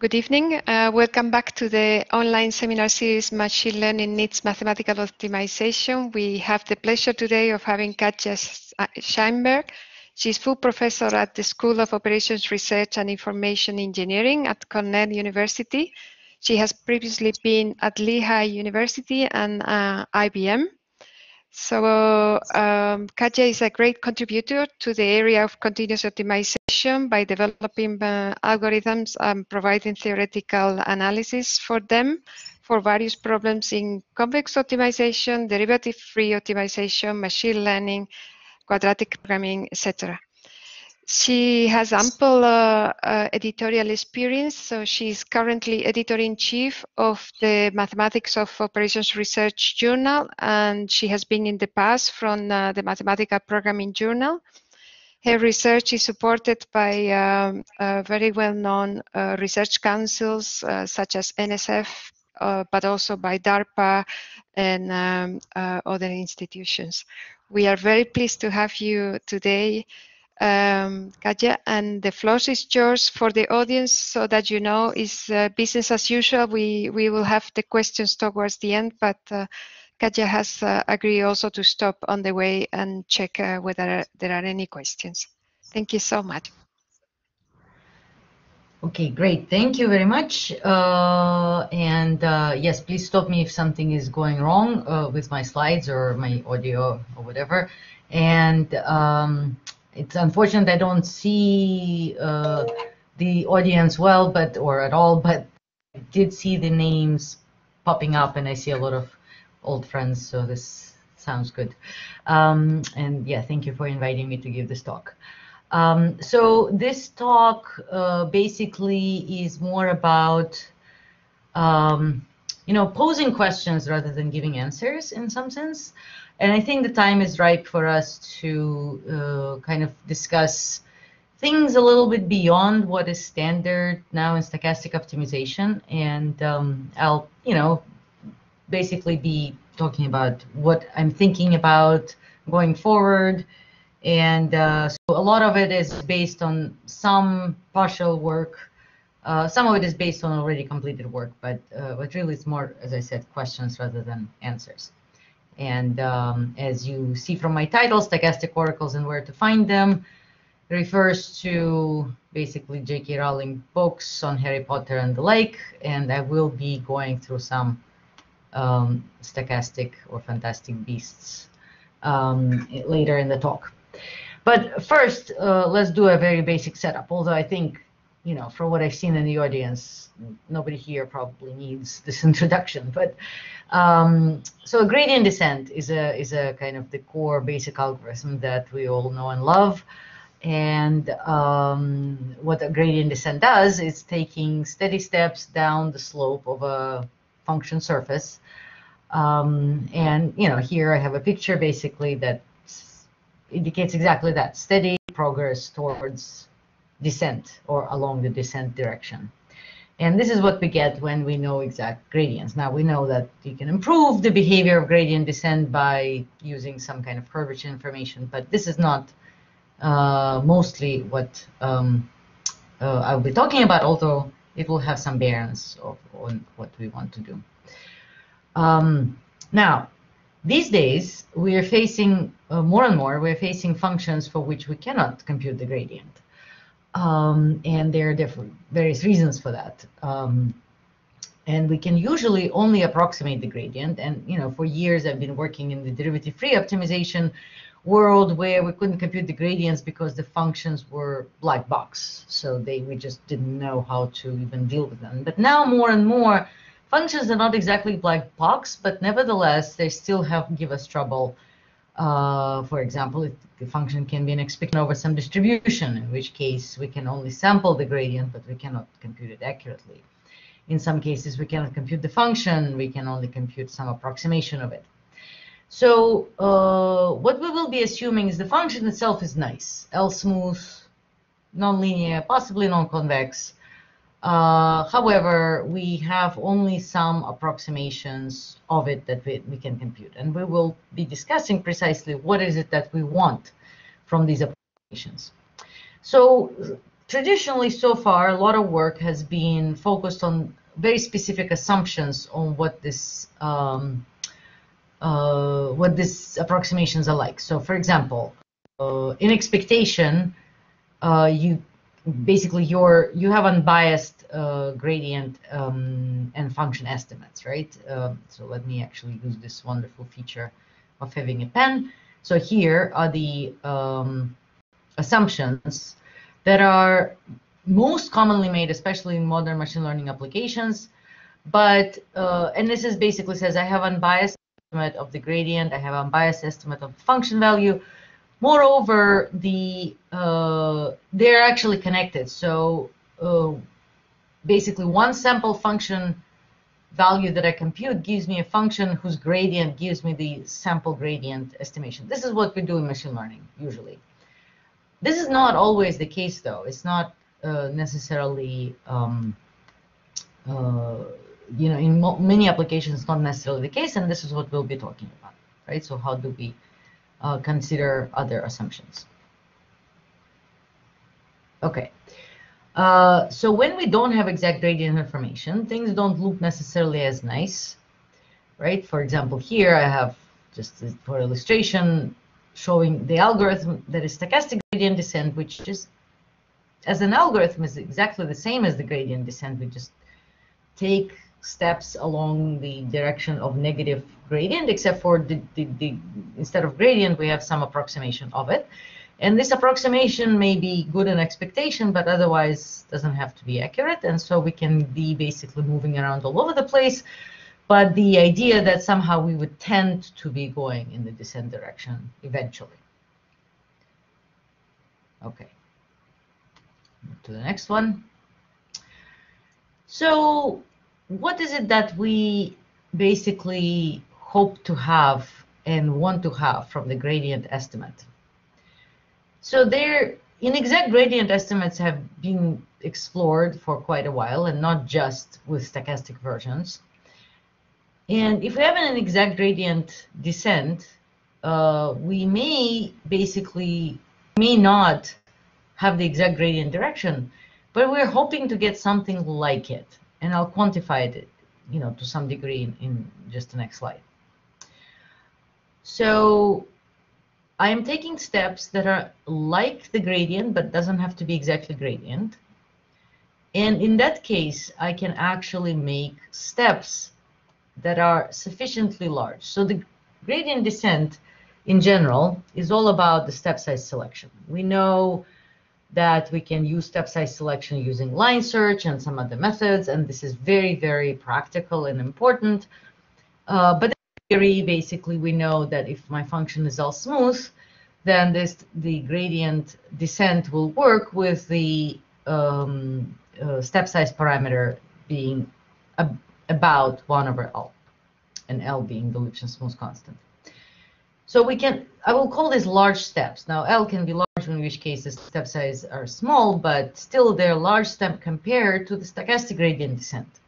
Good evening. Uh, welcome back to the online seminar series Machine Learning Needs Mathematical Optimization. We have the pleasure today of having Katya Scheinberg. She's full professor at the School of Operations Research and Information Engineering at Cornell University. She has previously been at Lehigh University and uh, IBM. So um, is a great contributor to the area of continuous optimization by developing uh, algorithms and providing theoretical analysis for them for various problems in convex optimization, derivative-free optimization, machine learning, quadratic programming, etc. She has ample uh, uh, editorial experience, so she's currently editor-in-chief of the Mathematics of Operations Research Journal, and she has been in the past from uh, the Mathematical Programming Journal. Her research is supported by um, uh, very well-known uh, research councils uh, such as NSF, but also by DARPA and um, other institutions. We are very pleased to have you today um, Katya, and the floor is yours for the audience so that you know it's uh, business as usual. We, we will have the questions towards the end, but uh, Katya has uh, agreed also to stop on the way and check uh, whether there are any questions. Thank you so much. Okay, great. Thank you very much. Uh, and uh, yes, please stop me if something is going wrong uh, with my slides or my audio or whatever. And um, it's unfortunate I don't see uh, the audience well, but or at all, but I did see the names popping up, and I see a lot of old friends, so this sounds good. Um, and yeah, thank you for inviting me to give this talk. Um, so this talk uh, basically is more about, um, you know, posing questions rather than giving answers in some sense. And I think the time is ripe for us to uh, kind of discuss things a little bit beyond what is standard now in stochastic optimization. And um, I'll, you know, basically be talking about what I'm thinking about going forward. And uh, so a lot of it is based on some partial work. Uh, some of it is based on already completed work, but uh, but really it's more, as I said, questions rather than answers. And um, as you see from my title, Stochastic Oracles and Where to Find Them, refers to basically J.K. Rowling books on Harry Potter and the like, and I will be going through some um, stochastic or fantastic beasts um, later in the talk. But first, uh, let's do a very basic setup, although I think, you know, from what I've seen in the audience, nobody here probably needs this introduction. But um, so a gradient descent is a is a kind of the core basic algorithm that we all know and love. And um, what a gradient descent does is taking steady steps down the slope of a function surface. Um, and you know, here I have a picture basically that indicates exactly that steady progress towards descent or along the descent direction. And this is what we get when we know exact gradients. Now we know that you can improve the behavior of gradient descent by using some kind of curvature information, but this is not uh, mostly what um, uh, I'll be talking about, although it will have some bearings on what we want to do. Um, now, these days, we are facing uh, more and more, we're facing functions for which we cannot compute the gradient. Um, and there are different various reasons for that. Um, and we can usually only approximate the gradient. And you know, for years I've been working in the derivative-free optimization world where we couldn't compute the gradients because the functions were black box. So they we just didn't know how to even deal with them. But now more and more functions are not exactly black box, but nevertheless they still have give us trouble uh, for example, the function can be an expectation over some distribution, in which case we can only sample the gradient, but we cannot compute it accurately. In some cases, we cannot compute the function, we can only compute some approximation of it. So uh, what we will be assuming is the function itself is nice, L smooth, nonlinear, possibly non-convex, uh, however, we have only some approximations of it that we, we can compute. And we will be discussing precisely what is it that we want from these approximations. So traditionally, so far, a lot of work has been focused on very specific assumptions on what this um, uh, what these approximations are like. So, for example, uh, in expectation, uh, you basically your you have unbiased uh, gradient um, and function estimates, right? Um, so let me actually use this wonderful feature of having a pen. So here are the um, assumptions that are most commonly made, especially in modern machine learning applications. But, uh, and this is basically says I have unbiased estimate of the gradient, I have unbiased estimate of function value. Moreover, the uh, they're actually connected. So uh, basically one sample function value that I compute gives me a function whose gradient gives me the sample gradient estimation. This is what we do in machine learning usually. This is not always the case though. It's not uh, necessarily, um, uh, you know, in many applications, not necessarily the case, and this is what we'll be talking about, right? So how do we uh, consider other assumptions? Okay. Uh, so when we don't have exact gradient information, things don't look necessarily as nice, right? For example, here I have just for illustration showing the algorithm that is stochastic gradient descent, which just as an algorithm is exactly the same as the gradient descent. We just take steps along the direction of negative gradient, except for the, the, the instead of gradient, we have some approximation of it. And this approximation may be good in expectation, but otherwise doesn't have to be accurate. And so we can be basically moving around all over the place. But the idea that somehow we would tend to be going in the descent direction eventually. Okay. Move to the next one. So what is it that we basically hope to have and want to have from the gradient estimate? So there, inexact gradient estimates have been explored for quite a while and not just with stochastic versions. And if we have an exact gradient descent, uh, we may basically may not have the exact gradient direction, but we're hoping to get something like it. And I'll quantify it, you know, to some degree in, in just the next slide. So I am taking steps that are like the gradient, but doesn't have to be exactly gradient. And in that case, I can actually make steps that are sufficiently large. So the gradient descent in general is all about the step size selection. We know that we can use step size selection using line search and some other methods, and this is very, very practical and important. Uh, but theory, basically, we know that if my function is L smooth, then this the gradient descent will work with the um, uh, step size parameter being ab about 1 over L, and L being the Lipschitz smooth constant. So we can, I will call these large steps. Now L can be large, in which cases step size are small, but still they're large step compared to the stochastic gradient descent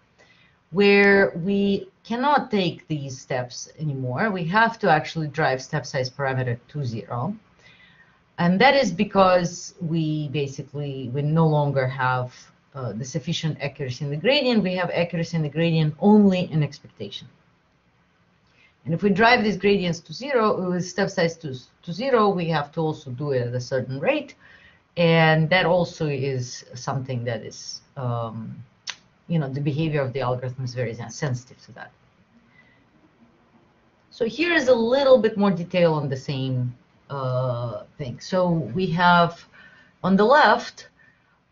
where we cannot take these steps anymore. We have to actually drive step size parameter to zero. And that is because we basically, we no longer have uh, the sufficient accuracy in the gradient. We have accuracy in the gradient only in expectation. And if we drive these gradients to zero, with step size to, to zero, we have to also do it at a certain rate. And that also is something that is um, you know, the behavior of the algorithm is very sensitive to that. So here is a little bit more detail on the same uh, thing. So we have, on the left,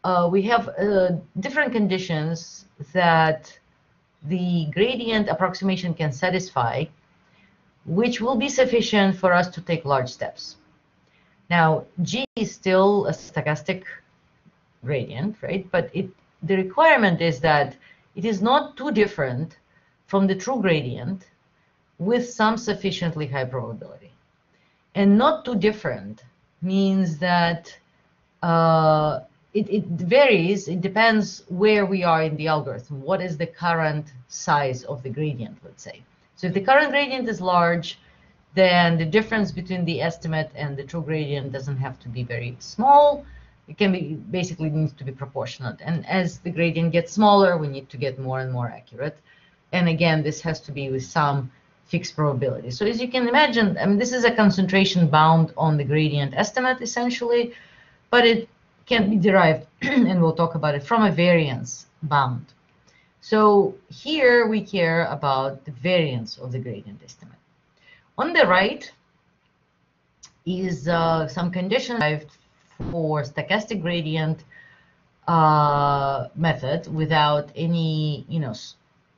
uh, we have uh, different conditions that the gradient approximation can satisfy, which will be sufficient for us to take large steps. Now, G is still a stochastic gradient, right? But it the requirement is that it is not too different from the true gradient with some sufficiently high probability. And not too different means that uh, it, it, varies. It depends where we are in the algorithm. What is the current size of the gradient, let's say. So if the current gradient is large, then the difference between the estimate and the true gradient doesn't have to be very small it can be basically needs to be proportionate. And as the gradient gets smaller, we need to get more and more accurate. And again, this has to be with some fixed probability. So as you can imagine, I mean, this is a concentration bound on the gradient estimate essentially, but it can be derived, and we'll talk about it, from a variance bound. So here we care about the variance of the gradient estimate. On the right is uh, some condition for stochastic gradient uh, method without any, you know,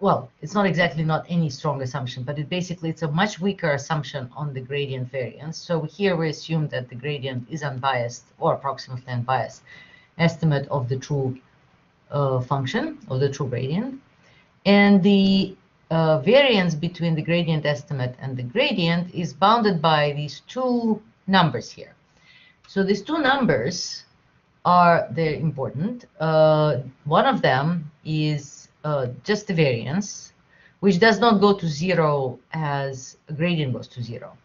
well, it's not exactly not any strong assumption, but it basically it's a much weaker assumption on the gradient variance. So here we assume that the gradient is unbiased or approximately unbiased estimate of the true uh, function of the true gradient. And the uh, variance between the gradient estimate and the gradient is bounded by these two numbers here. So these two numbers are they're important. Uh, one of them is uh, just the variance, which does not go to zero as gradient goes to zero.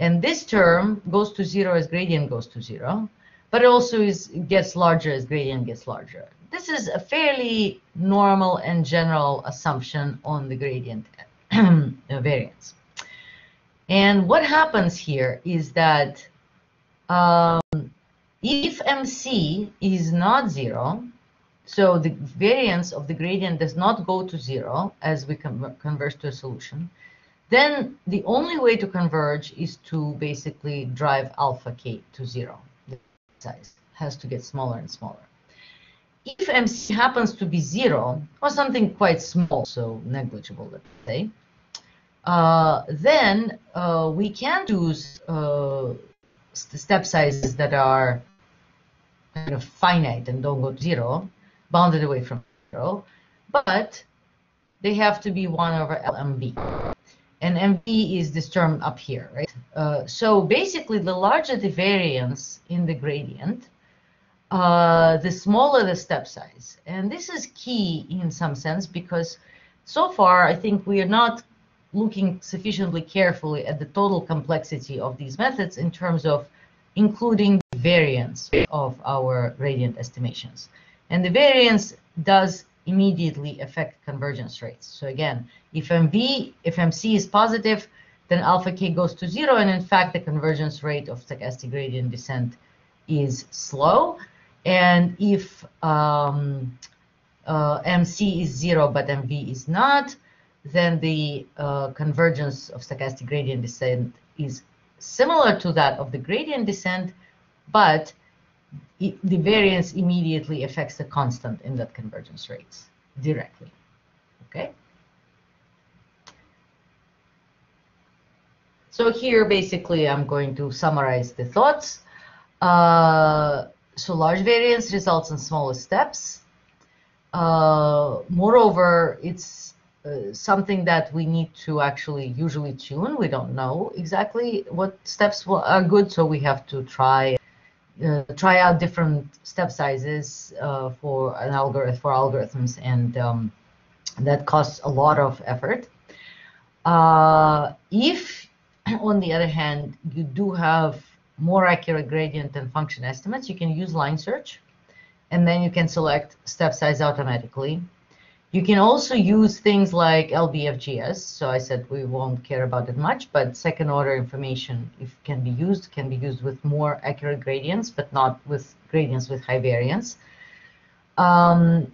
And this term goes to zero as gradient goes to zero, but it also is gets larger as gradient gets larger. This is a fairly normal and general assumption on the gradient variance. And what happens here is that um, if MC is not zero, so the variance of the gradient does not go to zero as we converge to a solution. Then the only way to converge is to basically drive alpha k to zero. The size has to get smaller and smaller. If MC happens to be zero, or something quite small, so negligible, let's say, uh, then uh, we can choose uh, step sizes that are kind of finite and don't go to zero, bounded away from zero, but they have to be 1 over LMV. And MV is this term up here, right? Uh, so basically, the larger the variance in the gradient, uh, the smaller the step size. And this is key in some sense because so far, I think we are not looking sufficiently carefully at the total complexity of these methods in terms of including variance of our gradient estimations. And the variance does immediately affect convergence rates. So again, if MV, if MC is positive, then alpha k goes to zero. And in fact, the convergence rate of stochastic gradient descent is slow. And if um, uh, MC is zero, but MV is not, then the uh, convergence of stochastic gradient descent is similar to that of the gradient descent, but the variance immediately affects the constant in that convergence rates directly. Okay. So here, basically, I'm going to summarize the thoughts. Uh, so large variance results in smaller steps. Uh, moreover, it's uh, something that we need to actually usually tune. We don't know exactly what steps are good, so we have to try uh, try out different step sizes uh, for an algorithm for algorithms, and um, that costs a lot of effort. Uh, if, on the other hand, you do have more accurate gradient and function estimates, you can use line search, and then you can select step size automatically. You can also use things like LBFGS. So I said we won't care about it much, but second order information, if can be used, can be used with more accurate gradients, but not with gradients with high variance. Um,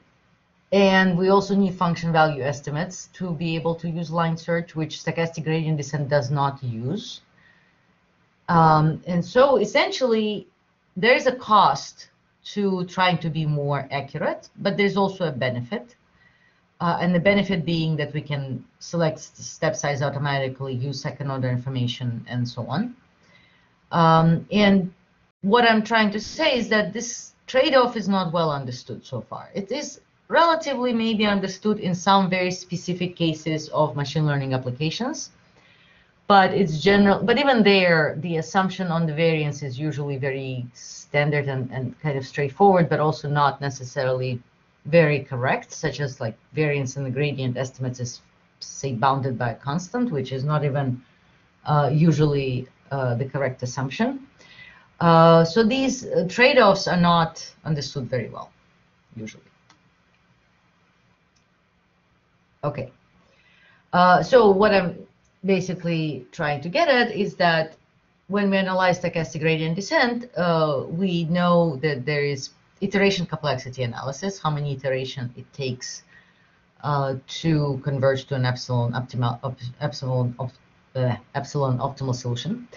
and we also need function value estimates to be able to use line search, which stochastic gradient descent does not use. Um, and so essentially, there is a cost to trying to be more accurate, but there's also a benefit. Uh, and the benefit being that we can select step size automatically, use second order information, and so on. Um, and what I'm trying to say is that this trade-off is not well understood so far. It is relatively maybe understood in some very specific cases of machine learning applications, but it's general. But even there, the assumption on the variance is usually very standard and, and kind of straightforward, but also not necessarily very correct, such as like variance in the gradient estimates is say bounded by a constant, which is not even uh, usually uh, the correct assumption. Uh, so these uh, trade-offs are not understood very well, usually. Okay. Uh, so what I'm basically trying to get at is that when we analyze stochastic gradient descent, uh, we know that there is iteration complexity analysis, how many iterations it takes uh, to converge to an epsilon optimal epsilon uh, epsilon optimal solution.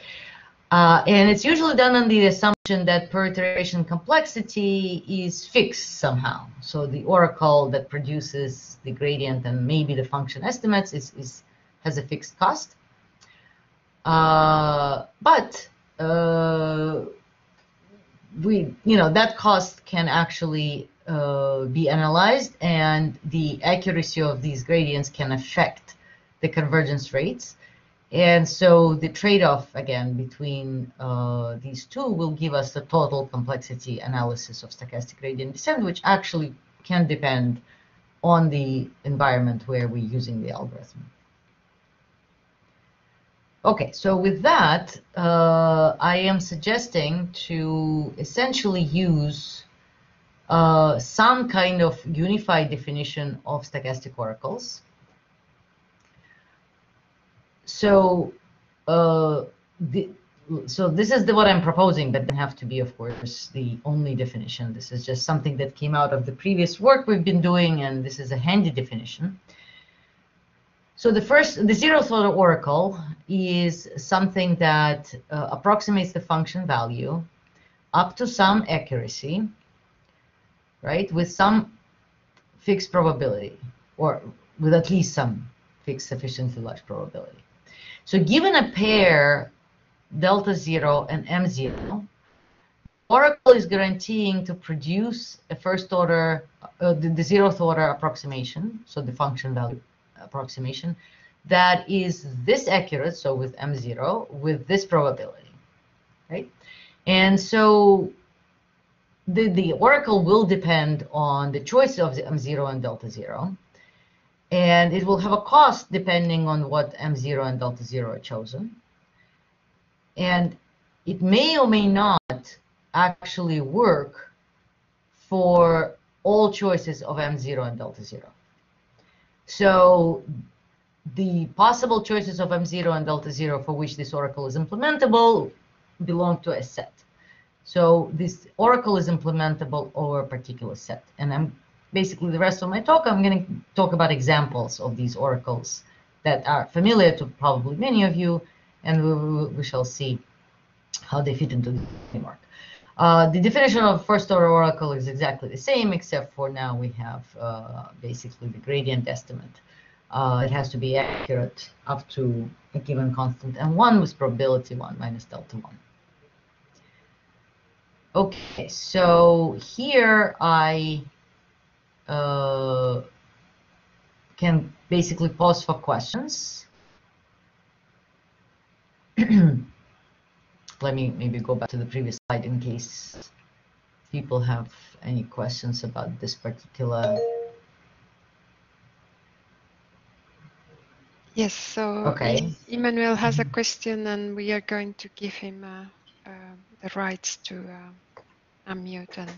Uh, and it's usually done on the assumption that per iteration complexity is fixed somehow. So the oracle that produces the gradient and maybe the function estimates is, is has a fixed cost. Uh, but uh, we, you know, that cost can actually uh, be analyzed and the accuracy of these gradients can affect the convergence rates. And so the trade-off, again, between uh, these two will give us the total complexity analysis of stochastic gradient descent, which actually can depend on the environment where we're using the algorithm. Okay, so with that, uh, I am suggesting to essentially use uh, some kind of unified definition of stochastic oracles. So, uh, the, so this is the, what I'm proposing, but doesn't have to be, of course, the only definition. This is just something that came out of the previous work we've been doing, and this is a handy definition. So the first, the zeroth order oracle is something that uh, approximates the function value up to some accuracy, right, with some fixed probability, or with at least some fixed sufficiently large probability. So given a pair delta zero and m zero, Oracle is guaranteeing to produce a first order, uh, the, the zeroth order approximation, so the function value approximation that is this accurate, so with M0, with this probability, right? And so the, the oracle will depend on the choice of the M0 and delta 0. And it will have a cost depending on what M0 and delta 0 are chosen. And it may or may not actually work for all choices of M0 and delta 0. So the possible choices of M0 and delta 0 for which this oracle is implementable belong to a set. So this oracle is implementable over a particular set. And I'm basically the rest of my talk, I'm going to talk about examples of these oracles that are familiar to probably many of you, and we, we shall see how they fit into the framework. Uh, the definition of first order oracle is exactly the same, except for now we have uh, basically the gradient estimate. Uh, it has to be accurate up to a given constant and 1 with probability 1 minus delta 1. Okay, so here I uh, can basically pause for questions. let me maybe go back to the previous slide in case people have any questions about this particular. Yes, so okay. Emmanuel has a question and we are going to give him uh, uh, the rights to uh, unmute and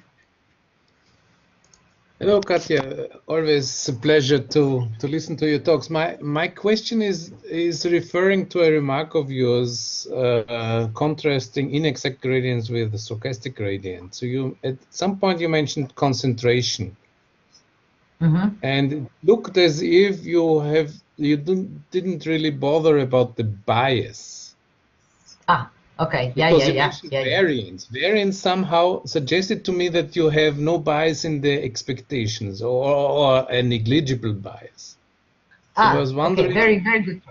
Hello, Katya. Always a pleasure to, to listen to your talks. My my question is is referring to a remark of yours, uh, uh, contrasting inexact gradients with the stochastic gradient. So you at some point you mentioned concentration, mm-hmm. and it looked as if you have you didn't didn't really bother about the bias. Ah, Okay. Yeah, because yeah, yeah, yeah. Variance. Variance somehow suggested to me that you have no bias in the expectations or, or a negligible bias. So ah, I was wondering. Okay. Very, very good.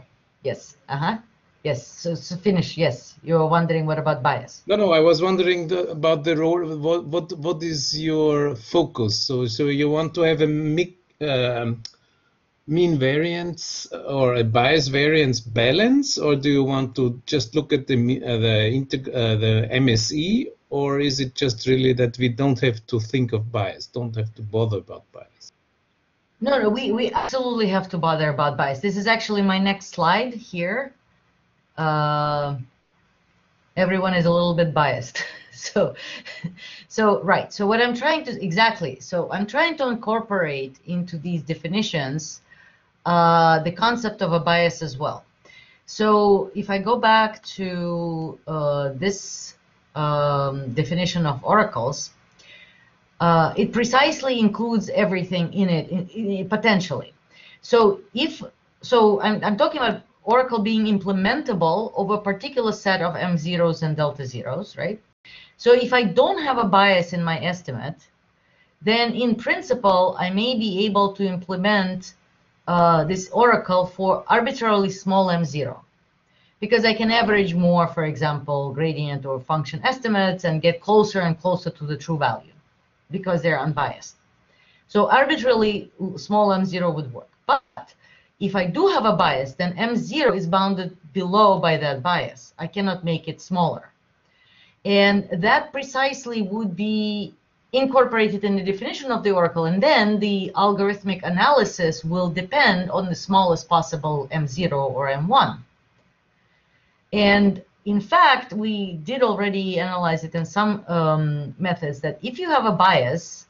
Yes. Uh huh. Yes. So, so finish. Yes. You were wondering what about bias? No, no. I was wondering the, about the role. What, what, what is your focus? So, so you want to have a mix. Um, mean variance or a bias variance balance, or do you want to just look at the uh, the, uh, the MSE, or is it just really that we don't have to think of bias, don't have to bother about bias? No, no, we, we absolutely have to bother about bias. This is actually my next slide here. Uh, everyone is a little bit biased. so, so right. So what I'm trying to exactly. So I'm trying to incorporate into these definitions uh, the concept of a bias as well. So if I go back to uh, this um, definition of oracles, uh, it precisely includes everything in it, in, in, potentially. So if so, I'm, I'm talking about Oracle being implementable over a particular set of M zeros and delta zeros, right? So if I don't have a bias in my estimate, then in principle, I may be able to implement uh, this Oracle for arbitrarily small M0 because I can average more, for example, gradient or function estimates and get closer and closer to the true value because they're unbiased. So arbitrarily small m0 would work. But if I do have a bias, then m0 is bounded below by that bias. I cannot make it smaller. And that precisely would be incorporated in the definition of the oracle. And then the algorithmic analysis will depend on the smallest possible m0 or m1. And in fact, we did already analyze it in some um, methods that if you have a bias,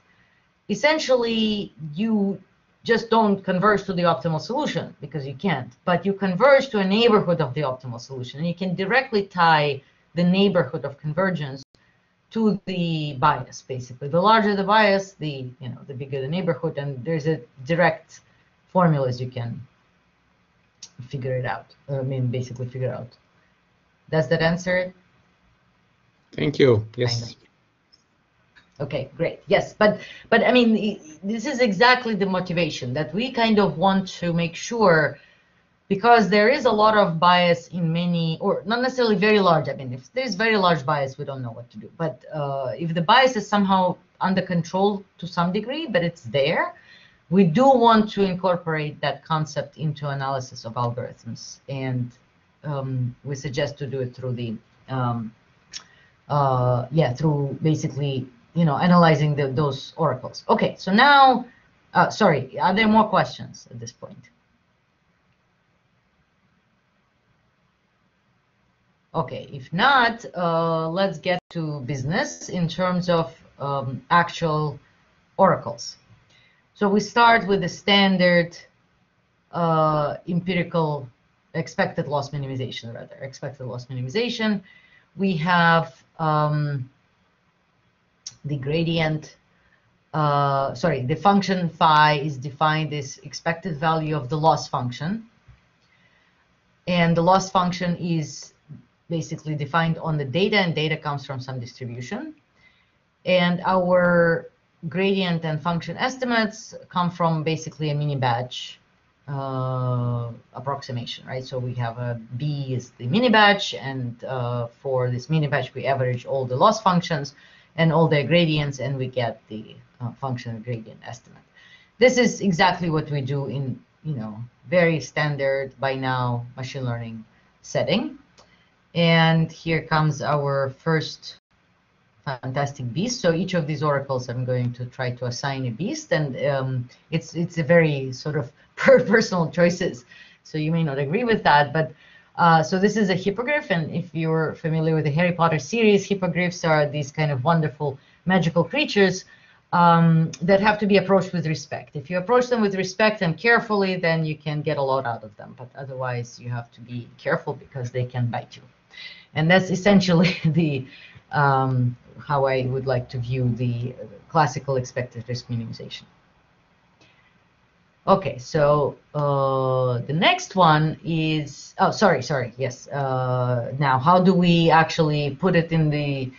essentially you just don't converge to the optimal solution because you can't, but you converge to a neighborhood of the optimal solution. And you can directly tie the neighborhood of convergence to the bias, basically. The larger the bias, the you know the bigger the neighborhood, and there's a direct formulas you can figure it out. I mean, basically figure out. Does that answer it? Thank you. Yes. Okay, great. Yes, but but I mean, this is exactly the motivation that we kind of want to make sure, because there is a lot of bias in many, or not necessarily very large. I mean, if there's very large bias, we don't know what to do. But uh, if the bias is somehow under control to some degree, but it's there, we do want to incorporate that concept into analysis of algorithms and um, we suggest to do it through the um, uh, yeah through basically you know analyzing the, those oracles okay so now uh, sorry are there more questions at this point okay if not uh, let's get to business in terms of um, actual oracles. So we start with the standard uh, empirical expected loss minimization rather expected loss minimization. We have um, the gradient uh, sorry the function phi is defined as expected value of the loss function. And the loss function is basically defined on the data and data comes from some distribution and our gradient and function estimates come from basically a mini batch uh, approximation, right? So we have a B is the mini batch, and uh, for this mini batch, we average all the loss functions and all their gradients, and we get the uh, function gradient estimate. This is exactly what we do in, you know, very standard by now machine learning setting. And here comes our first fantastic beast. So each of these oracles, I'm going to try to assign a beast, and um, it's it's a very sort of per personal choices. So you may not agree with that, but uh, so this is a hippogriff, and if you're familiar with the Harry Potter series, hippogriffs are these kind of wonderful magical creatures um, that have to be approached with respect. If you approach them with respect and carefully, then you can get a lot out of them. But otherwise, you have to be careful because they can bite you. And that's essentially the um, how I would like to view the classical expected risk minimization. Okay, so uh, the next one is, oh, sorry, sorry, yes. Uh, now, how do we actually put it in the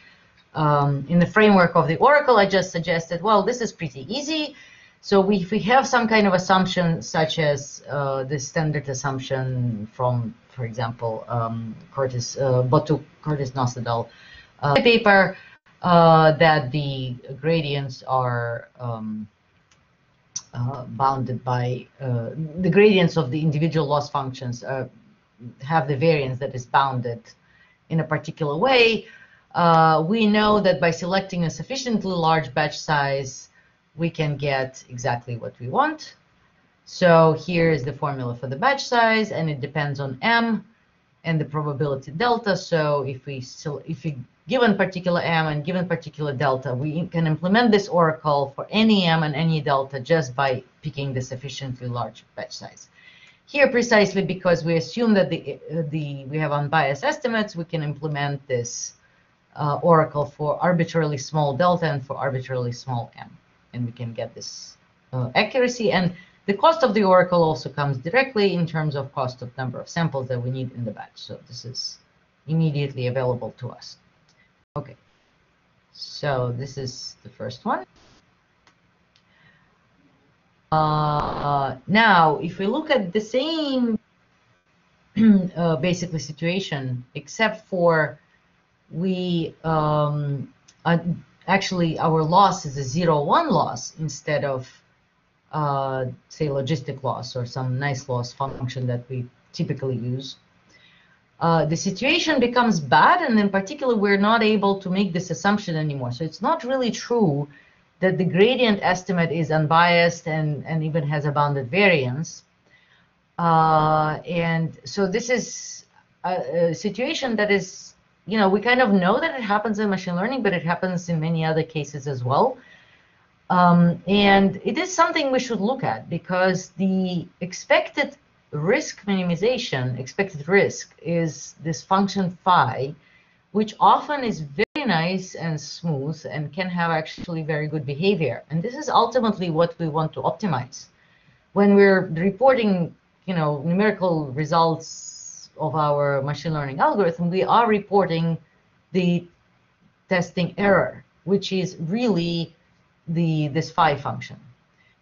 um, in the framework of the Oracle? I just suggested, well, this is pretty easy. So we, if we have some kind of assumption, such as uh, the standard assumption from, for example, um, Curtis, uh, Bottou, Curtis Nocedal uh, paper, uh, that the gradients are um, uh, bounded by uh, the gradients of the individual loss functions uh, have the variance that is bounded in a particular way. Uh, we know that by selecting a sufficiently large batch size, we can get exactly what we want. So here is the formula for the batch size, and it depends on m. and the probability delta. So if we still, if we given particular m and given particular delta, we can implement this oracle for any m and any delta just by picking the sufficiently large batch size. Here, precisely because we assume that the the we have unbiased estimates, we can implement this uh, oracle for arbitrarily small delta and for arbitrarily small m, and we can get this uh, accuracy. And the cost of the oracle also comes directly in terms of cost of number of samples that we need in the batch. So this is immediately available to us. Okay, so this is the first one. Uh, now, if we look at the same uh, basically situation, except for we um, uh, actually our loss is a zero one loss instead of uh, say logistic loss or some nice loss function that we typically use. Uh, the situation becomes bad, and in particular, we're not able to make this assumption anymore. So it's not really true that the gradient estimate is unbiased and, and even has a bounded variance. Uh, and so this is a, a, situation that is, you know, we kind of know that it happens in machine learning, but it happens in many other cases as well. Um, and it is something we should look at because the expected risk minimization, expected risk, is this function phi, which often is very nice and smooth and can have actually very good behavior. And this is ultimately what we want to optimize. When we're reporting, you know, numerical results of our machine learning algorithm, we are reporting the testing error, which is really the this phi function.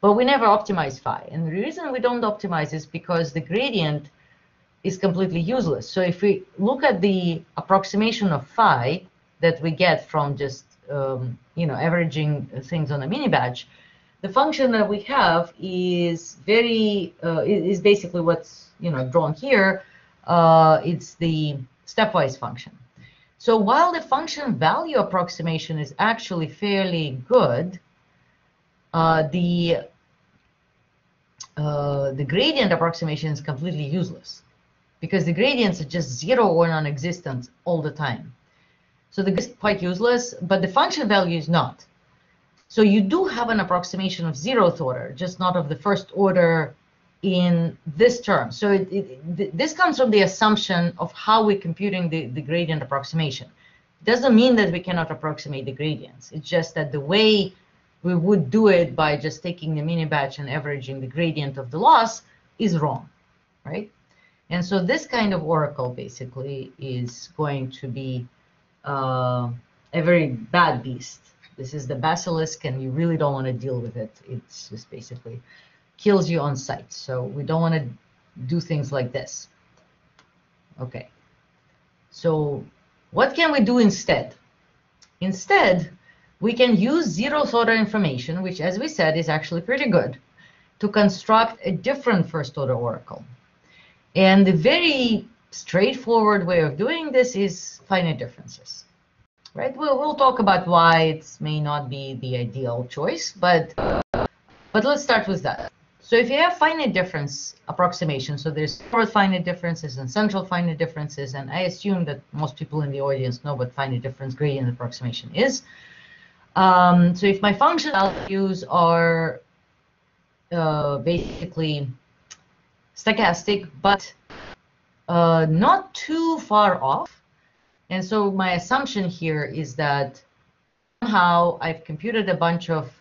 But we never optimize phi. And the reason we don't optimize is because the gradient is completely useless. So if we look at the approximation of phi, that we get from just um, you know averaging things on a mini batch, the function that we have is very uh, is basically what's you know drawn here. Uh, it's the stepwise function. So while the function value approximation is actually fairly good, the uh, the gradient approximation is completely useless because the gradients are just zero or non-existent all the time. So the is quite useless, but the function value is not. So you do have an approximation of zeroth order, just not of the first order in this term. So it, it, this comes from the assumption of how we're computing the, the gradient approximation. It doesn't mean that we cannot approximate the gradients. It's just that the way we would do it by just taking the mini batch and averaging the gradient of the loss is wrong, right? And so this kind of oracle basically is going to be uh, a very bad beast. This is the basilisk, and you really don't want to deal with it. It's just basically kills you on sight. So we don't want to do things like this. Okay. So what can we do instead? Instead, we can use zeroth order information, which as we said is actually pretty good, to construct a different first order oracle. And the very straightforward way of doing this is finite differences. Right? We'll, we'll talk about why it may not be the ideal choice, but but let's start with that. So if you have finite difference approximation, so there's forward finite differences and central finite differences, and I assume that most people in the audience know what finite difference gradient approximation is. Um, so if my function values are uh, basically stochastic, but uh, not too far off. And so my assumption here is that somehow I've computed a bunch of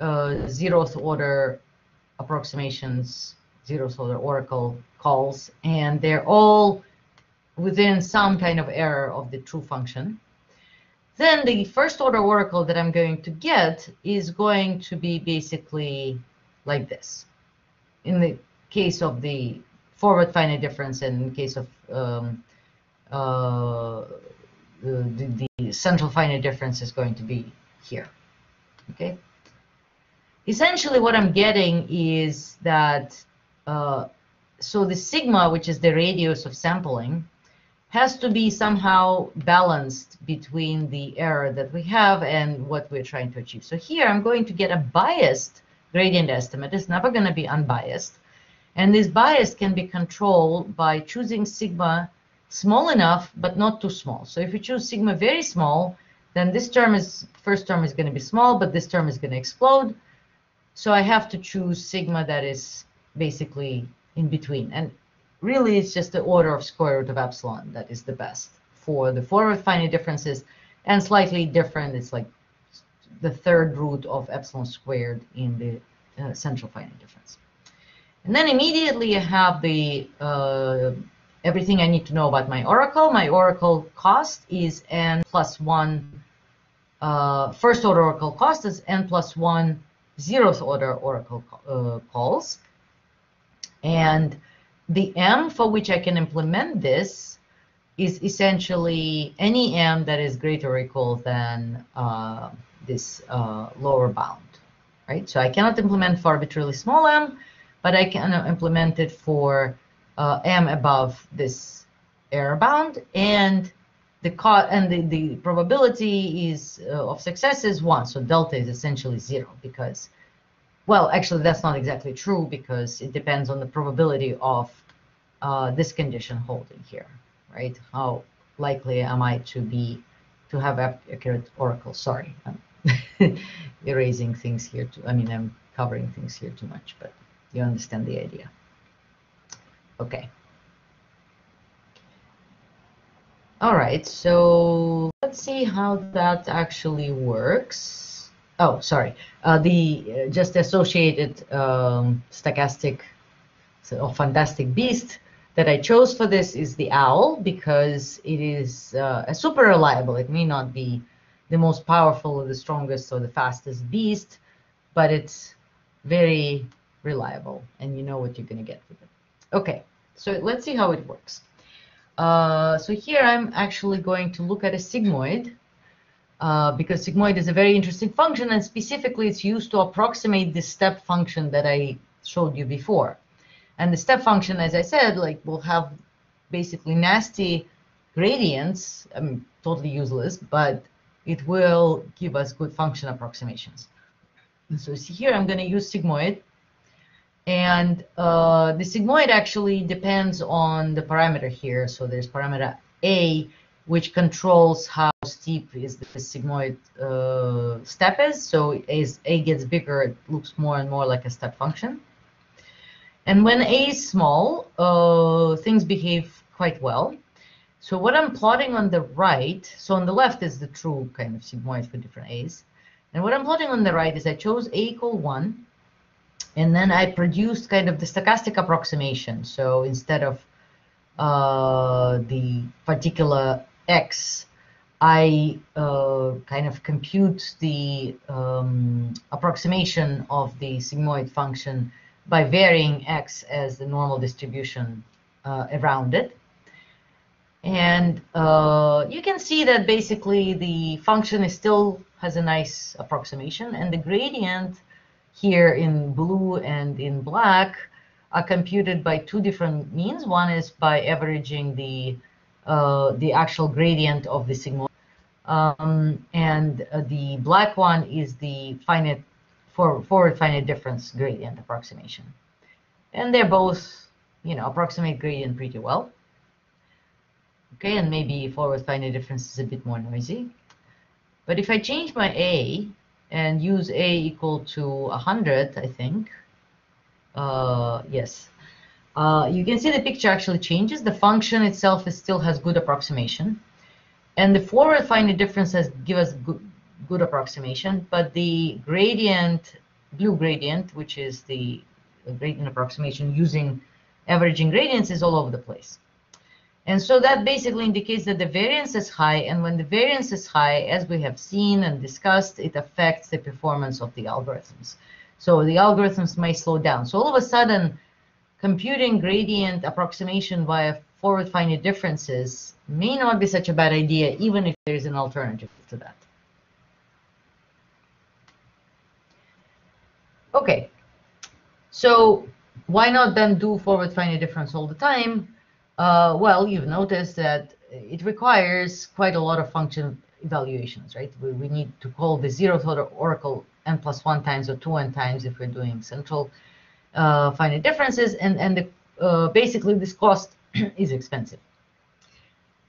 uh, zeroth order approximations, zeroth order oracle calls, and they're all within some kind of error of the true function. Then the first order oracle that I'm going to get is going to be basically like this. In the case of the forward finite difference and in case of um, uh, the, the central finite difference is going to be here. Okay. Essentially, what I'm getting is that uh, so the sigma, which is the radius of sampling, has to be somehow balanced between the error that we have and what we're trying to achieve. So here I'm going to get a biased gradient estimate. It's never going to be unbiased. And this bias can be controlled by choosing sigma small enough, but not too small. So if you choose sigma very small, then this term is, first term is going to be small, but this term is going to explode. So I have to choose sigma that is basically in between. And really, it's just the order of square root of epsilon that is the best for the forward finite differences. And slightly different, it's like the third root of epsilon squared in the uh, central finite difference. And then immediately I have the uh, everything I need to know about my oracle. My oracle cost is n plus 1, uh, first order oracle cost is n plus 1 zeroth order oracle uh, calls. And the m for which I can implement this is essentially any m that is greater or equal than uh, this uh, lower bound, right? So I cannot implement for arbitrarily small m, but I can implement it for uh, m above this error bound, and the co and the, the probability is uh, of success is one. So delta is essentially zero because, well, actually that's not exactly true because it depends on the probability of uh, this condition holding here, right? How likely am I to be to have accurate oracle? Sorry, I'm erasing things here. Too. I mean, I'm covering things here too much, but you understand the idea. Okay. All right, so let's see how that actually works. Oh, sorry. Uh, the uh, just associated um, stochastic so, or fantastic beast that I chose for this is the owl because it is uh, a super reliable. It may not be the most powerful or the strongest or the fastest beast, but it's very reliable and you know what you're going to get with it. Okay, so let's see how it works. Uh, so here I'm actually going to look at a sigmoid uh, because sigmoid is a very interesting function and specifically it's used to approximate the step function that I showed you before. And the step function, as I said, like will have basically nasty gradients, I mean, totally useless, but it will give us good function approximations. So see here, I'm going to use sigmoid and uh, the sigmoid actually depends on the parameter here. So there's parameter A, which controls how steep is the sigmoid uh, step is. So as A gets bigger, it looks more and more like a step function. And when A is small, uh, things behave quite well. So what I'm plotting on the right, so on the left is the true kind of sigmoid for different A's. And what I'm plotting on the right is I chose A equal 1 and then I produced kind of the stochastic approximation. So instead of uh, the particular x, I uh, kind of compute the um, approximation of the sigmoid function by varying x as the normal distribution uh, around it. And uh, you can see that basically the function is still has a nice approximation and the gradient here in blue and in black are computed by two different means. One is by averaging the the actual gradient of the sigmoid, um, and uh, the black one is the finite for forward finite difference gradient approximation, and they're both you know approximate gradient pretty well. Okay, and maybe forward finite difference is a bit more noisy. But if I change my A and use a equal to 100, I think. Uh, yes. Uh, you can see the picture actually changes. The function itself is still has good approximation. And the forward finite difference has give us good, good approximation, but the gradient, blue gradient, which is the gradient approximation using averaging gradients is all over the place. And so that basically indicates that the variance is high, and when the variance is high, as we have seen and discussed, it affects the performance of the algorithms. So the algorithms may slow down. So all of a sudden, computing gradient approximation via forward finite differences may not be such a bad idea, even if there's an alternative to that. Okay, so why not then do forward finite difference all the time? Uh, well, you've noticed that it requires quite a lot of function evaluations, right? We, we need to call the zeroth order oracle n plus 1 times or 2n times if we're doing central finite differences, and, and the, uh, basically this cost is expensive.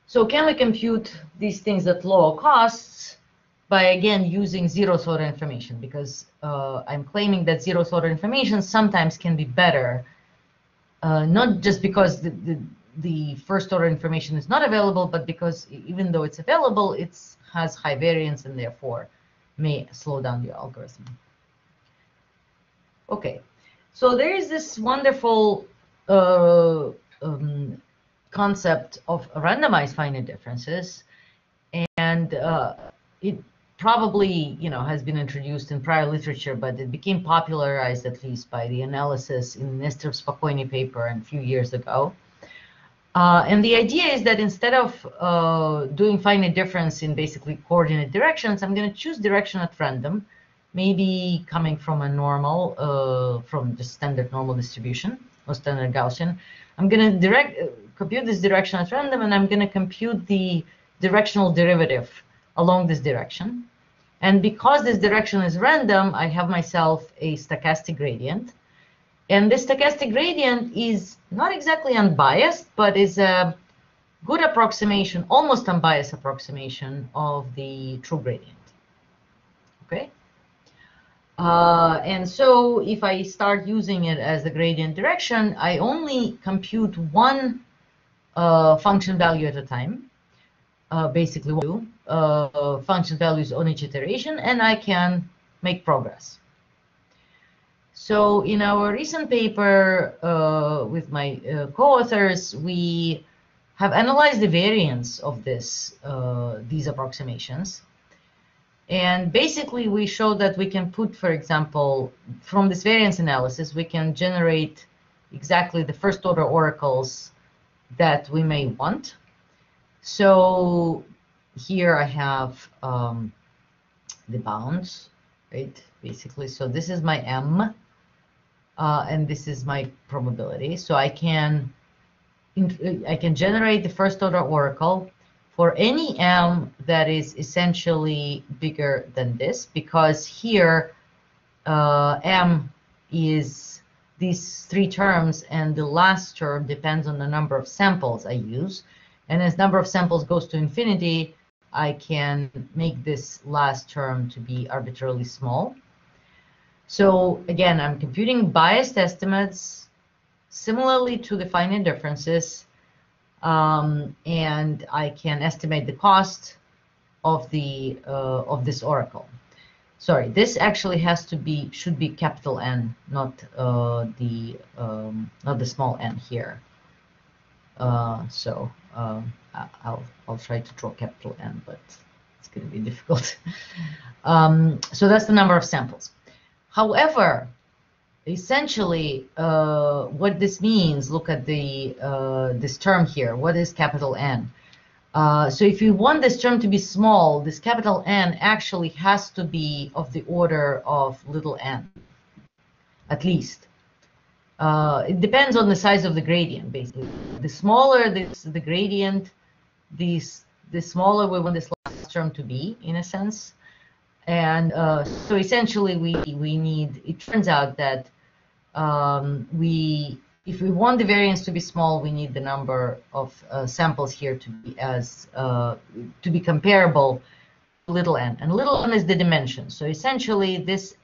So can we compute these things at low costs by again using zeroth order information? Because uh, I'm claiming that zeroth order information sometimes can be better, uh, not just because the, the, the first order information is not available, but because even though it's available, it has high variance and therefore may slow down your algorithm. Okay, so there is this wonderful uh, um, concept of randomized finite differences, and uh, it probably you know has been introduced in prior literature, but it became popularized at least by the analysis in Nesterov Spokoiny paper a few years ago. Uh, and the idea is that instead of uh, doing finite difference in basically coordinate directions, I'm going to choose direction at random, maybe coming from a normal, uh, from the standard normal distribution or standard Gaussian. I'm going to direct uh, compute this direction at random, and I'm going to compute the directional derivative along this direction. And because this direction is random, I have myself a stochastic gradient. And this stochastic gradient is not exactly unbiased, but is a good approximation, almost unbiased approximation of the true gradient. Uh, and so if I start using it as the gradient direction, I only compute one uh, function value at a time, uh, basically two uh, function values on each iteration, and I can make progress. So in our recent paper uh, with my co-authors, we have analyzed the variance of this these approximations. And basically, we show that we can put, for example, from this variance analysis, we can generate exactly the first order oracles that we may want. So here I have um, the bounds, right? Basically, so this is my M uh, and this is my probability. So I can I can generate the first order oracle for any m that is essentially bigger than this, because here uh, m is these three terms, and the last term depends on the number of samples I use. And as number of samples goes to infinity, I can make this last term to be arbitrarily small. So again, I'm computing biased estimates similarly to the finite differences, um, and I can estimate the cost of the uh, of this oracle. Sorry, this actually has to be should be capital N, not uh, the um, not the small n here. Uh, so um, I'll I'll try to draw capital N, but it's going to be difficult. um, so that's the number of samples. However, essentially, uh, what this means, look at the uh, this term here. What is capital N? Uh, so if you want this term to be small, this capital N actually has to be of the order of little n, at least. Uh, it depends on the size of the gradient, basically. The smaller this, the gradient, the, the smaller we want this last term to be, in a sense. And uh, so essentially, we we need. It turns out that um, we, if we want the variance to be small, we need the number of uh, samples here to be as uh, to be comparable to little n. And little n is the dimension. So essentially, this.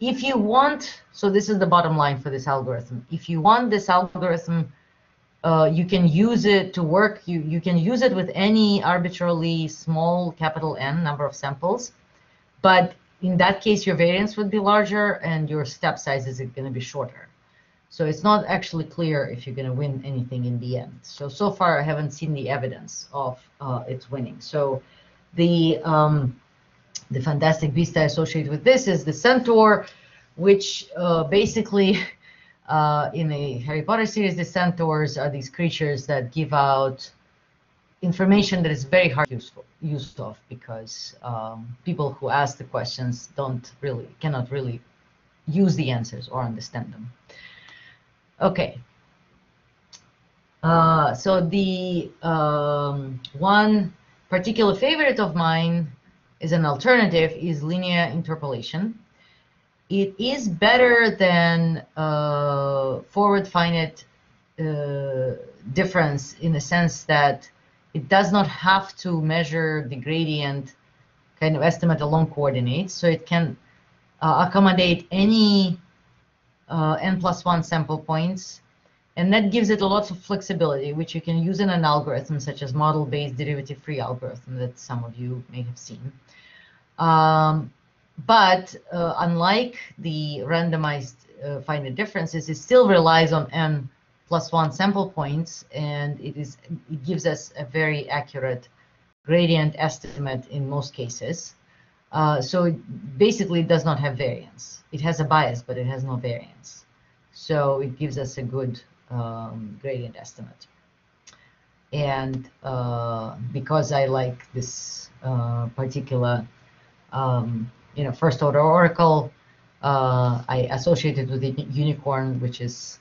If you want, so this is the bottom line for this algorithm. If you want this algorithm uh, you can use it to work. You, you can use it with any arbitrarily small capital N number of samples. But in that case, your variance would be larger and your step size is going to be shorter. So it's not actually clear if you're going to win anything in the end. So, so far, I haven't seen the evidence of uh, its winning. So the, um, the fantastic beast I associate with this is the centaur, which uh, basically uh, in the Harry Potter series, the centaurs are these creatures that give out information that is very hard useful used of because um, people who ask the questions don't really cannot really use the answers or understand them. Okay. Uh, so the um, one particular favorite of mine is an alternative is linear interpolation. It is better than uh, forward finite uh, difference in the sense that it does not have to measure the gradient kind of estimate along coordinates. So it can uh, accommodate any uh, n plus one sample points. And that gives it a lot of flexibility, which you can use in an algorithm such as model-based derivative-free algorithm that some of you may have seen. Um, but uh, unlike the randomized uh, finite differences, it still relies on n plus one sample points, and it is it gives us a very accurate gradient estimate in most cases. Uh, so it basically does not have variance. It has a bias, but it has no variance. So it gives us a good um, gradient estimate. And uh, because I like this uh, particular, um, you know, first order oracle, uh, I associated with the unicorn, which is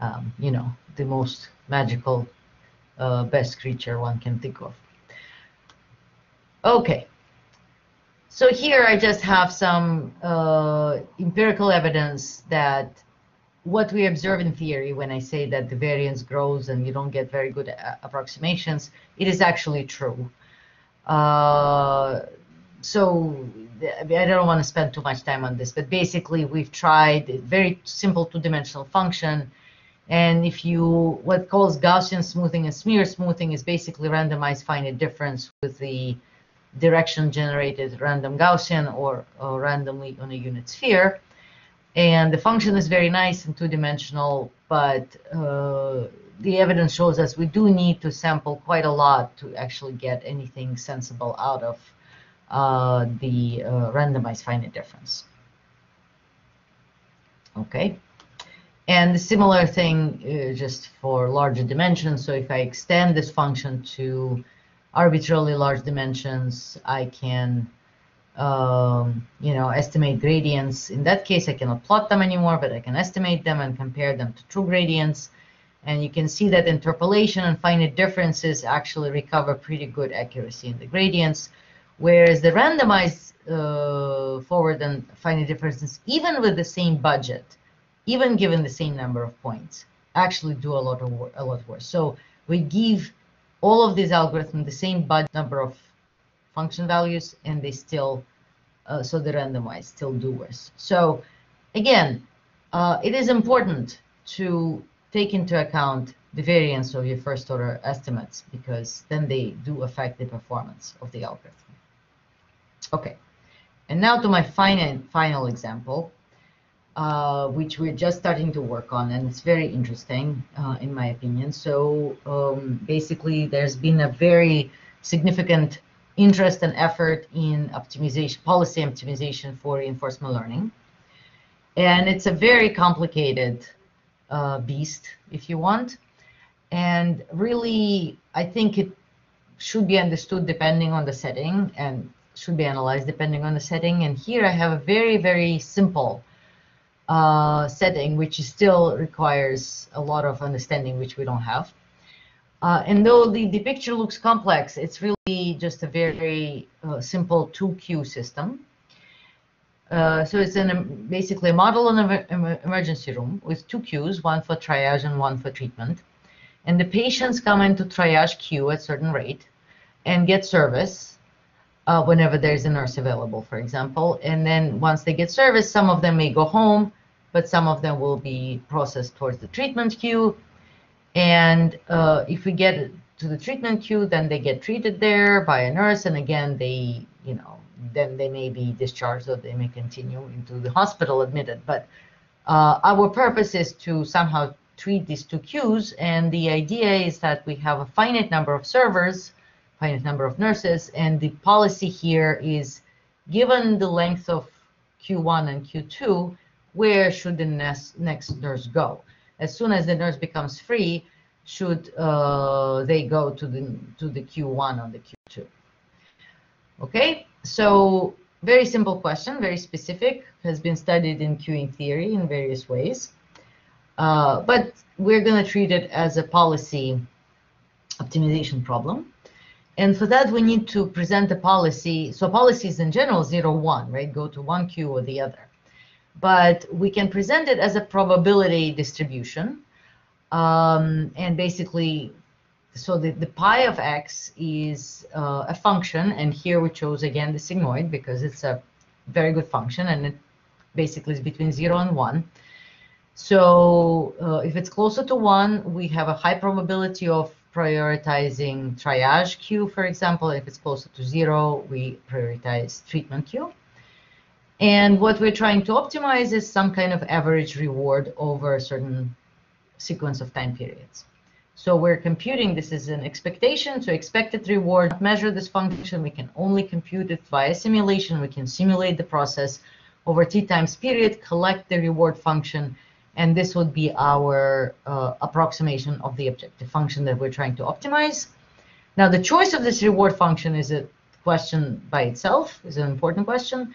um, you know, the most magical, uh, best creature one can think of. Okay, so here I just have some uh, empirical evidence that what we observe in theory when I say that the variance grows and you don't get very good uh, approximations, it is actually true. Uh, so I don't want to spend too much time on this, but basically we've tried a very simple two-dimensional function and if you, what calls Gaussian smoothing and sphere smoothing is basically randomized finite difference with the direction generated random Gaussian or, or randomly on a unit sphere. And the function is very nice and two-dimensional, but uh, the evidence shows us we do need to sample quite a lot to actually get anything sensible out of uh, the uh, randomized finite difference. Okay. And the similar thing uh, just for larger dimensions. So if I extend this function to arbitrarily large dimensions, I can, um, you know, estimate gradients. In that case, I cannot plot them anymore, but I can estimate them and compare them to true gradients. And you can see that interpolation and finite differences actually recover pretty good accuracy in the gradients, whereas the randomized uh, forward and finite differences, even with the same budget, even given the same number of points, actually do a lot of a lot worse. So we give all of these algorithms the same budget number of function values, and they still, uh, so the randomized still do worse. So again, uh, it is important to take into account the variance of your first order estimates because then they do affect the performance of the algorithm. Okay, and now to my final, final example uh, which we're just starting to work on, and it's very interesting, uh, in my opinion. So um, basically, there's been a very significant interest and effort in optimization, policy optimization for reinforcement learning. And it's a very complicated uh, beast, if you want. And really, I think it should be understood depending on the setting and should be analyzed depending on the setting. And here I have a very, very simple uh, setting, which still requires a lot of understanding, which we don't have. Uh, and though the, the picture looks complex, it's really just a very uh, simple 2Q system. Uh, so it's an, basically a model in an emergency room with two queues, one for triage and one for treatment. And the patients come into triage queue at certain rate and get service uh, whenever there's a nurse available, for example. And then once they get service, some of them may go home but some of them will be processed towards the treatment queue. And uh, if we get to the treatment queue, then they get treated there by a nurse, and again, they, you know, then they may be discharged or they may continue into the hospital admitted. But uh, our purpose is to somehow treat these two queues, and the idea is that we have a finite number of servers, finite number of nurses, and the policy here is given the length of Q1 and Q2, where should the next, next nurse go? As soon as the nurse becomes free, should uh, they go to the to the Q1 or the Q2? Okay, so very simple question, very specific, has been studied in queuing theory in various ways. Uh, but we're going to treat it as a policy optimization problem. And for that, we need to present a policy. So policies in general, zero, one, right? Go to one queue or the other but we can present it as a probability distribution. Um, and basically, so the, the pi of x is uh, a function, and here we chose again the sigmoid because it's a very good function, and it basically is between 0 and 1. So uh, if it's closer to 1, we have a high probability of prioritizing triage queue, for example. If it's closer to 0, we prioritize treatment queue. And what we're trying to optimize is some kind of average reward over a certain sequence of time periods. So we're computing, this is an expectation, so expected reward, measure this function, we can only compute it via simulation, we can simulate the process over t times period, collect the reward function, and this would be our uh, approximation of the objective function that we're trying to optimize. Now the choice of this reward function is a question by itself, is an important question,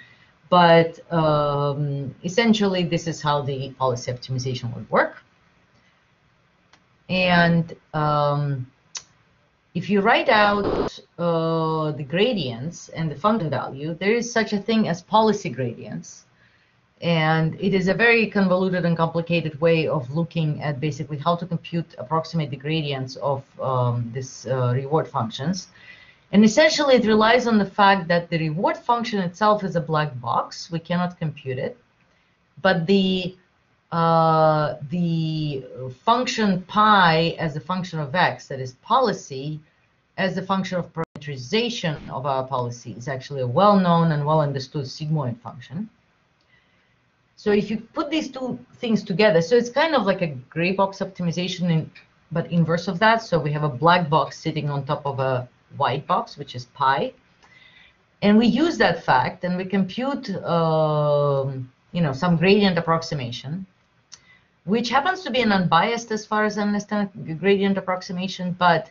but um, essentially this is how the policy optimization would work. And um, if you write out uh, the gradients and the function value, there is such a thing as policy gradients. And it is a very convoluted and complicated way of looking at basically how to compute, approximate the gradients of um, these uh, reward functions. And essentially, it relies on the fact that the reward function itself is a black box. We cannot compute it. But the uh, the function pi as a function of x, that is policy, as a function of parameterization of our policy is actually a well-known and well-understood sigmoid function. So if you put these two things together, so it's kind of like a gray box optimization, in, but inverse of that. So we have a black box sitting on top of a white box, which is pi. And we use that fact and we compute, um, you know, some gradient approximation which happens to be an unbiased as far as I understand gradient approximation, but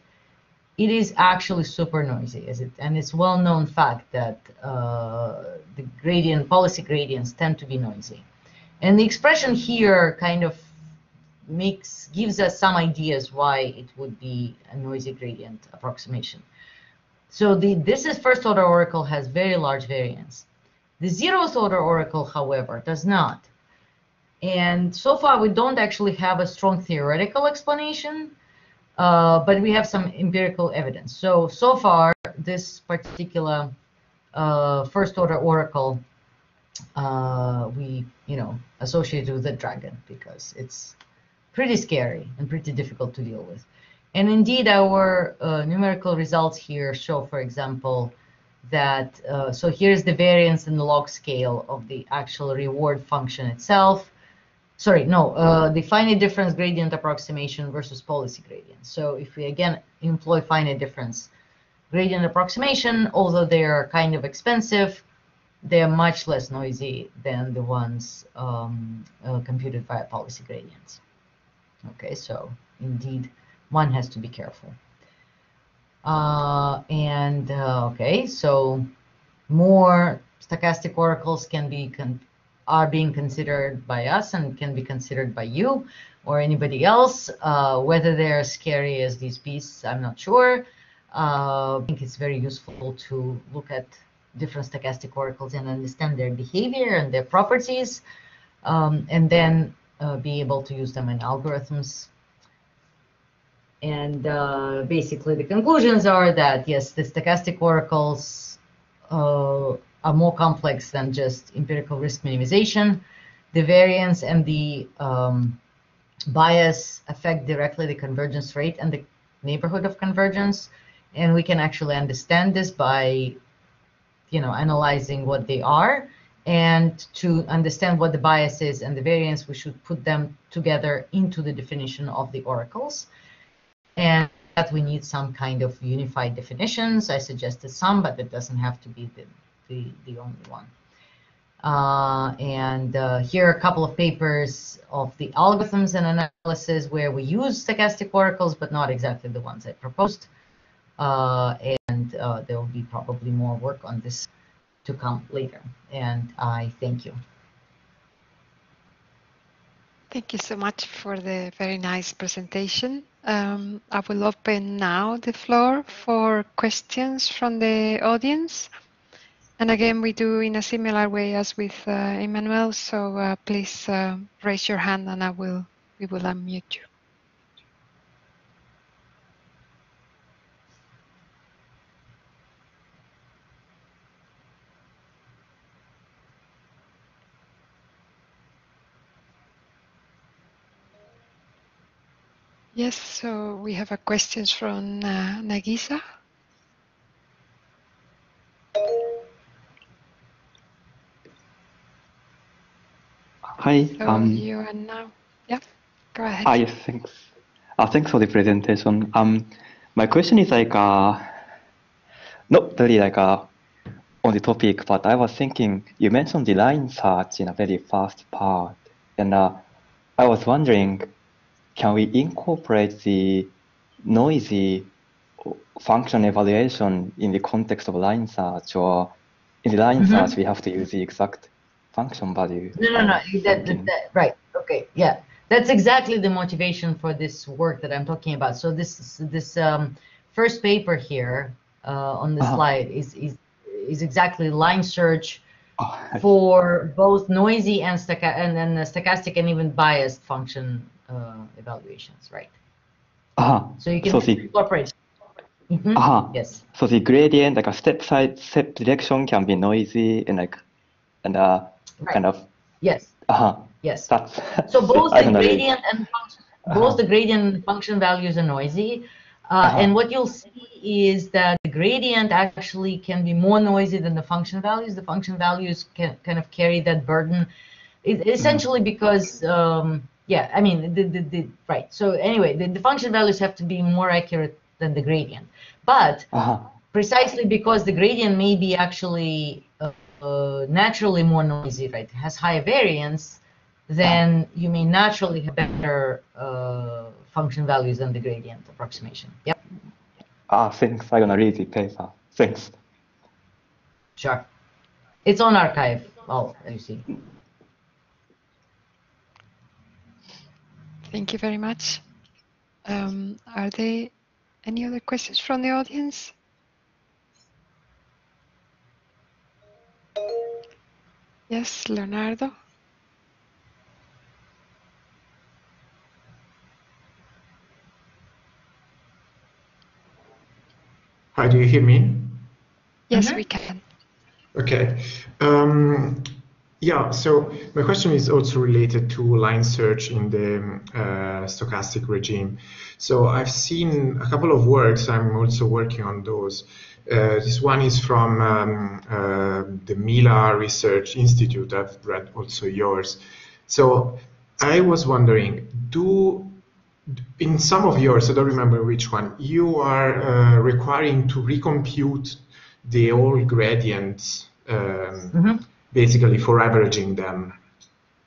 it is actually super noisy, is it? And it's well-known fact that uh, the gradient policy gradients tend to be noisy. And the expression here kind of makes gives us some ideas why it would be a noisy gradient approximation. So the this is first order oracle has very large variance. The zeroth order oracle, however, does not. And so far, we don't actually have a strong theoretical explanation, uh, but we have some empirical evidence. So, so far, this particular uh, first order oracle, uh, we, you know, associated with the dragon because it's pretty scary and pretty difficult to deal with. And indeed, our uh, numerical results here show, for example, that, uh, so here's the variance in the log scale of the actual reward function itself sorry, no, uh, the finite difference gradient approximation versus policy gradient. So if we again employ finite difference gradient approximation, although they are kind of expensive, they are much less noisy than the ones um, uh, computed via policy gradients. Okay, so indeed, one has to be careful. Uh, and uh, okay, so more stochastic oracles can be are being considered by us and can be considered by you or anybody else. Uh, whether they're as scary as these beasts, I'm not sure. Uh, I think it's very useful to look at different stochastic oracles and understand their behavior and their properties, um, and then uh, be able to use them in algorithms. And uh, basically, the conclusions are that yes, the stochastic oracles uh, are more complex than just empirical risk minimization. The variance and the um, bias affect directly the convergence rate and the neighborhood of convergence. And we can actually understand this by, you know, analyzing what they are. And to understand what the bias is and the variance, we should put them together into the definition of the oracles. And that we need some kind of unified definitions. I suggested some, but it doesn't have to be the the, the only one. Uh, and uh, here are a couple of papers of the algorithms and analysis where we use stochastic oracles, but not exactly the ones I proposed. Uh, and uh, there will be probably more work on this to come later. And I thank you. Thank you so much for the very nice presentation. Um, I will open now the floor for questions from the audience. And again, we do in a similar way as with uh, Emmanuel. So uh, please uh, raise your hand and I will, we will unmute you. Yes, so we have a question from uh, Nagisa. Hi. So Um, you are now, yeah, go ahead. ah, yes, thanks. Uh, thanks for the presentation. Um, my question is like, uh, not really like uh, on the topic, but I was thinking you mentioned the line search in a very fast part, and uh, I was wondering, can we incorporate the noisy function evaluation in the context of line search, or in the line Mhm. search we have to use the exact function value? No, no, no. That, that, that- right. Okay. Yeah. That's exactly the motivation for this work that I'm talking about. So this this um, first paper here uh, on the Uh-huh. slide is is is exactly line search Oh, for both noisy and stocha- and then the stochastic and even biased function uh, evaluations, right? uh-huh. So you can So the incorporate. Mhm. uh-huh. Yes. So the gradient, like a step size, step direction can be noisy and like, and uh, Right. kind of, Yes. uh-huh, Yes. that's. So both the don't know, gradient and function, both the gradient function values are noisy. Uh, Uh-huh. And what you'll see is that the gradient actually can be more noisy than the function values. The function values can kind of carry that burden, it, essentially because, um, yeah, I mean, the, the, the, right. So anyway, the, the function values have to be more accurate than the gradient. But Uh-huh. precisely because the gradient may be actually uh, uh, naturally more noisy, right? It has higher variance, then you may naturally have better uh, function values than the gradient approximation. Yep, Ah, thanks. I'm gonna read the paper. Thanks. sure. It's on arXiv. Oh, you see. Thank you very much. Um, are there any other questions from the audience? Yes, Leonardo. Hi, do you hear me? Yes, Mhm. we can. Okay. Um, yeah, so my question is also related to line search in the uh, stochastic regime. So I've seen a couple of works, I'm also working on those. Uh, this one is from um, uh, the Mila Research Institute. I've read also yours. So I was wondering, do in some of yours, I don't remember which one, you are uh, requiring to recompute the old gradients um, Mhm. Basically for averaging them.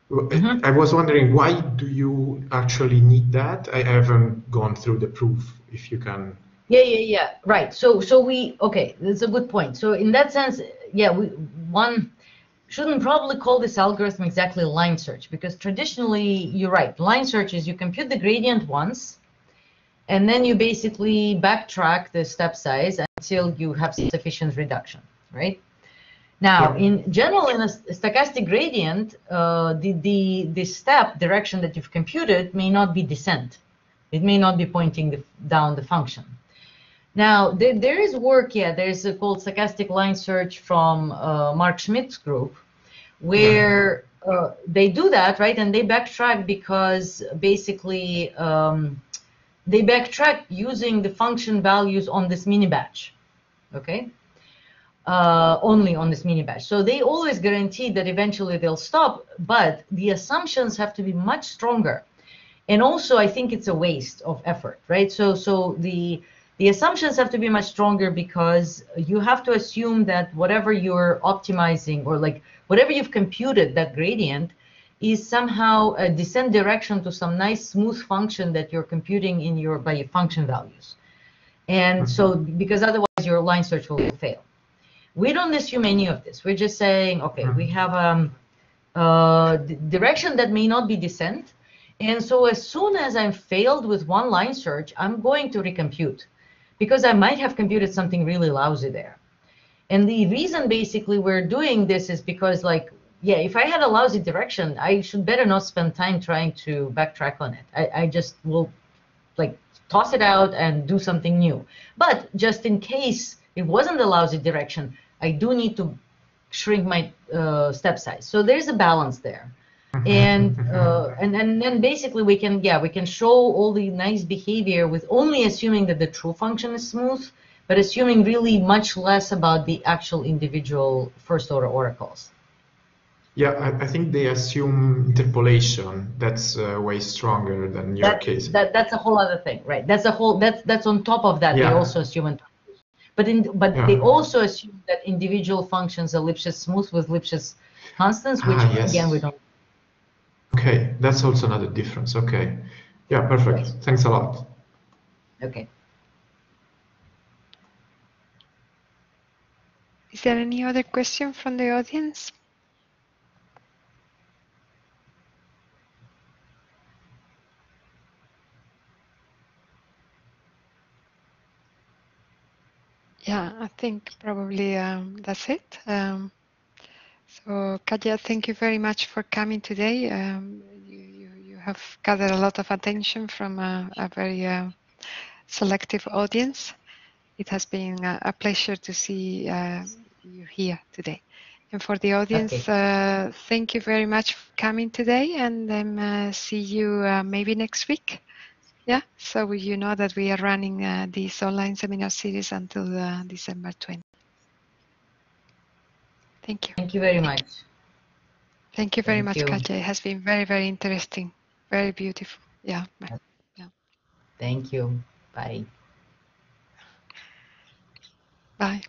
Mhm. I was wondering why do you actually need that? I haven't gone through the proof. If you can, Yeah, yeah, yeah. Right. So, so we okay. That's a good point. So, in that sense, yeah, we one shouldn't probably call this algorithm exactly line search because traditionally, you're right. Line search is you compute the gradient once, and then you basically backtrack the step size until you have sufficient reduction, right? Now, in general, in a stochastic gradient, uh, the, the, the step direction that you've computed may not be descent. It may not be pointing the, down the function. Now, there, there is work, yeah, there's a called stochastic line search from uh, Mark Schmidt's group, where uh, they do that, right? And they backtrack because basically um, they backtrack using the function values on this mini batch, okay? Uh, only on this mini batch. So they always guarantee that eventually they'll stop, but the assumptions have to be much stronger. And also, I think it's a waste of effort, right? So, so the the assumptions have to be much stronger because you have to assume that whatever you're optimizing or like whatever you've computed that gradient is somehow a descent direction to some nice smooth function that you're computing in your by your function values. And so because otherwise your line search will fail. We don't assume any of this. We're just saying, okay, we have um, uh, direction that may not be descent. And so as soon as I'm failed with one line search, I'm going to recompute because I might have computed something really lousy there. And the reason basically we're doing this is because like, yeah, if I had a lousy direction, I should better not spend time trying to backtrack on it. I, I just will like toss it out and do something new. But just in case it wasn't a lousy direction, I do need to shrink my uh, step size. So there's a balance there. and uh, and and then basically we can yeah we can show all the nice behavior with only assuming that the true function is smooth but assuming really much less about the actual individual first order oracles Yeah, I, I think they assume interpolation. That's uh, way stronger than your that, case. that that's a whole other thing right that's a whole that's that's on top of that they also assume interpolation. But in but Yeah. they also assume that individual functions are Lipschitz smooth with Lipschitz constants which Ah, yes. again we don't Okay, that's also another difference. Okay. Yeah, perfect. Thanks a lot. okay Is there any other question from the audience? Yeah, I think probably um, that's it. Um, so, Katya, thank you very much for coming today. Um, you, you, you have gathered a lot of attention from a, a very uh, selective audience. It has been a, a pleasure to see uh, you here today. And for the audience, uh, thank you very much for coming today and then uh, see you uh, maybe next week. Yeah, so you know that we are running uh, this online seminar series until uh, December 20. Thank you. thank you very much Thank you very Thank much, you. Katya. It has been very, very interesting. Very beautiful. Yeah. thank you bye Bye.